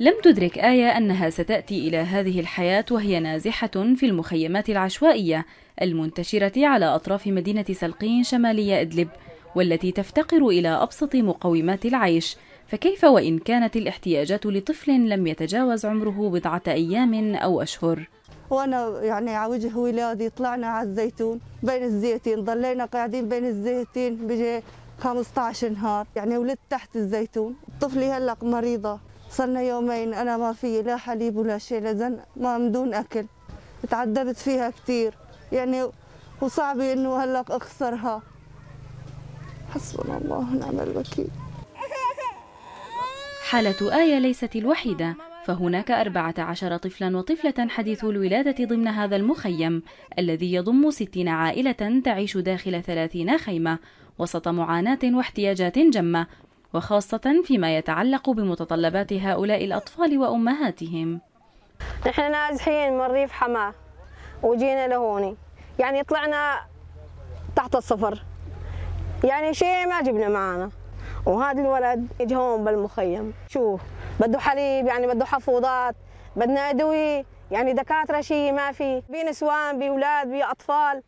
لم تدرك آية أنها ستأتي إلى هذه الحياة وهي نازحة في المخيمات العشوائية المنتشرة على أطراف مدينة سلقين شمالي إدلب والتي تفتقر إلى أبسط مقومات العيش. فكيف وإن كانت الاحتياجات لطفل لم يتجاوز عمره بضعة أيام أو أشهر؟ وأنا يعني على وجه ولادي طلعنا على الزيتون بين الزيتين. ضلينا قاعدين بين الزيتين بيجي 15 نهار. يعني ولدت تحت الزيتون. طفلي هلا مريضة. صرنا يومين أنا ما في لا حليب ولا شيء لزن ما من دون أكل. تعذبت فيها كثير يعني وصعب إنه هلأ أخسرها. حسبنا الله ونعم الوكيل. حالة آية ليست الوحيدة. فهناك 14 طفلا وطفلة حديثو الولادة ضمن هذا المخيم الذي يضم 60 عائلة تعيش داخل 30 خيمة وسط معاناة واحتياجات جمة وخاصة فيما يتعلق بمتطلبات هؤلاء الأطفال وأمهاتهم. نحن نازحين من ريف حماه وجينا لهوني. يعني طلعنا تحت الصفر. يعني شيء ما جبنا معانا. وهذا الولد يجي هون بالمخيم. شوف بده حليب يعني بده حفوضات بدنا أدوية. يعني دكاترة شيء ما في. بي نسوان بي أولاد بي أطفال.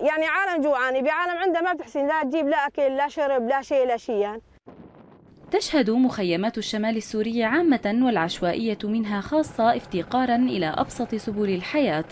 يعني عالم جوعاني. بعالم عنده ما بتحسن لا تجيب لا أكل لا شرب لا شيء لا شيء يعني. تشهد مخيمات الشمال السوري عامة والعشوائية منها خاصة افتقارا إلى أبسط سبل الحياة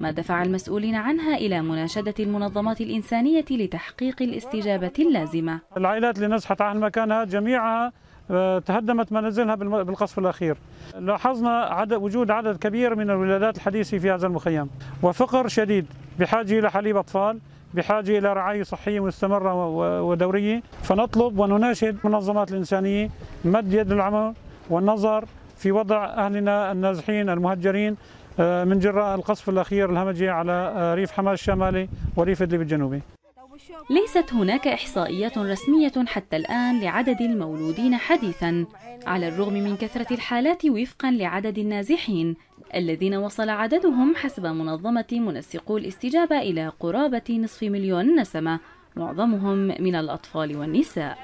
ما دفع المسؤولين عنها إلى مناشدة المنظمات الإنسانية لتحقيق الاستجابة اللازمة. العائلات اللي نزحت عن مكانها جميعها آه، تهدمت منازلها بالقصف الأخير. لاحظنا عدد وجود عدد كبير من الولادات الحديثة في هذا المخيم. وفقر شديد بحاجة إلى حليب أطفال بحاجة إلى رعاية صحية مستمرة ودورية. فنطلب ونناشد المنظمات الإنسانية مد يد العمل والنظر في وضع أهلنا النازحين المهجرين آه، من جراء القصف الأخير الهمجي على آه، ريف حماس الشمالي وريف إدلب الجنوبي. ليست هناك إحصائيات رسمية حتى الآن لعدد المولودين حديثا على الرغم من كثرة الحالات وفقا لعدد النازحين الذين وصل عددهم حسب منظمة منسقو الاستجابة إلى قرابة نصف مليون نسمة معظمهم من الأطفال والنساء.